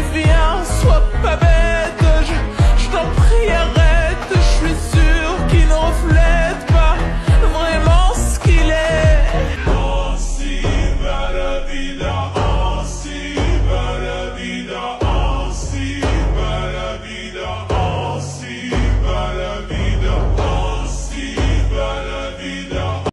life, yeah.